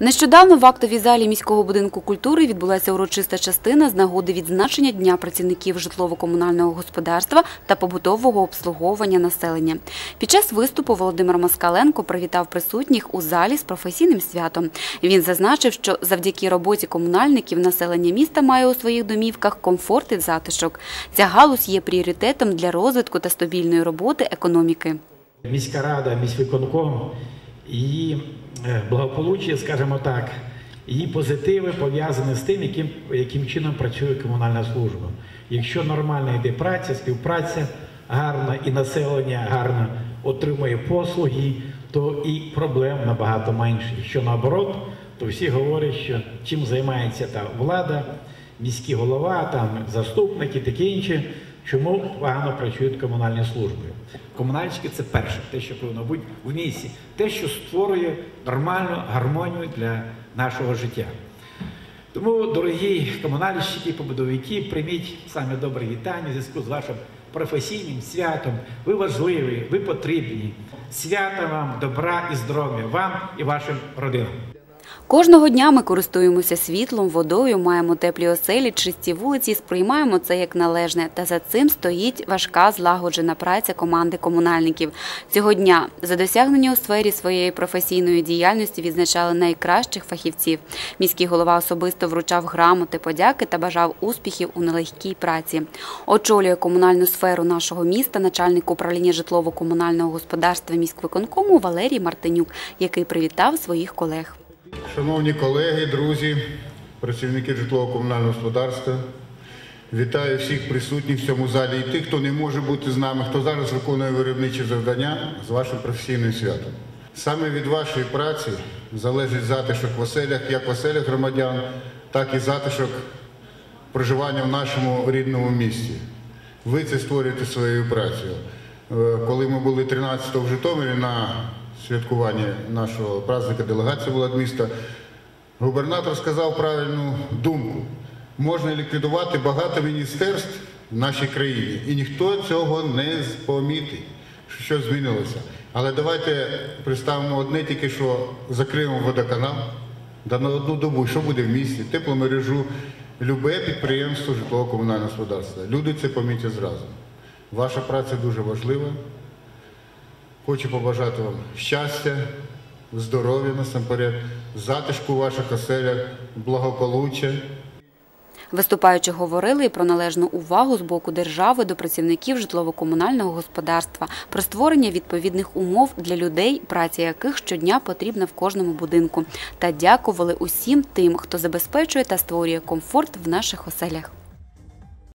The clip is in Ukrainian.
Нещодавно в актовій залі міського будинку культури відбулася урочиста частина з нагоди відзначення Дня працівників житлово-комунального господарства та побутового обслуговування населення. Під час виступу Володимир Москаленко привітав присутніх у залі з професійним святом. Він зазначив, що завдяки роботі комунальників населення міста має у своїх домівках комфорт і затишок. Ця галузь є пріоритетом для розвитку та стабільної роботи економіки. Міська рада, міськвиконком, е, благополуччя, скажімо так, її позитиви пов'язані з тим, яким, яким чином працює комунальна служба. Якщо нормально йде праця, співпраця гарна і населення гарно отримує послуги, то і проблем набагато менше. Якщо наоборот, то всі говорять, що чим займається та влада, міський голова, там заступники, таке інше, чому погано працюють комунальні служби. Комунальщики це перше, те, що повинно бути в місті, те, що створює нормальну гармонію для нашого життя. Тому, дорогі комунальщики, побудовики, прийміть саме добре вітання в зв'язку з вашим професійним святом. Ви важливі, ви потрібні. Свята вам, добра і здоров'я вам і вашим родинам. Кожного дня ми користуємося світлом, водою, маємо теплі оселі, чисті вулиці, сприймаємо це як належне. Та за цим стоїть важка злагоджена праця команди комунальників. Цього дня за досягнення у сфері своєї професійної діяльності відзначали найкращих фахівців. Міський голова особисто вручав грамоти, подяки та бажав успіхів у нелегкій праці. Очолює комунальну сферу нашого міста начальник управління житлово-комунального господарства міськвиконкому Валерій Мартинюк, який привітав своїх колег. Шановні колеги, друзі, працівники житлово-комунального господарства, вітаю всіх присутніх в цьому залі і тих, хто не може бути з нами, хто зараз виконує виробничі завдання з вашим професійним святом. Саме від вашої праці залежить затишок в оселях, як в оселях громадян, так і затишок проживання в нашому рідному місті. Ви це створюєте своєю працею. Е, Коли ми були 13-го в Житомирі на святкуванні нашого праздника, делегація була міста, губернатор сказав правильну думку. Можна ліквідувати багато міністерств в нашій країні, і ніхто цього не помітить, що змінилося. Але давайте представимо одне тільки, що закриємо водоканал, да на одну добу, що буде в місті, тепломережу, любе підприємство житлово-комунального господарства. Люди це помітять зразу. Ваша праця дуже важлива. Хочу побажати вам щастя, здоров'я насамперед, затишку в ваших оселях, благополуччя. Виступаючи говорили і про належну увагу з боку держави до працівників житлово-комунального господарства, про створення відповідних умов для людей, праця яких щодня потрібна в кожному будинку, та дякували усім тим, хто забезпечує та створює комфорт в наших оселях.